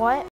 What?